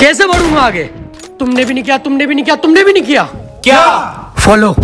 कैसे बढ़ूँगा आगे? तुमने भी नहीं किया तुमने भी नहीं किया तुमने भी नहीं किया। क्या? फॉलो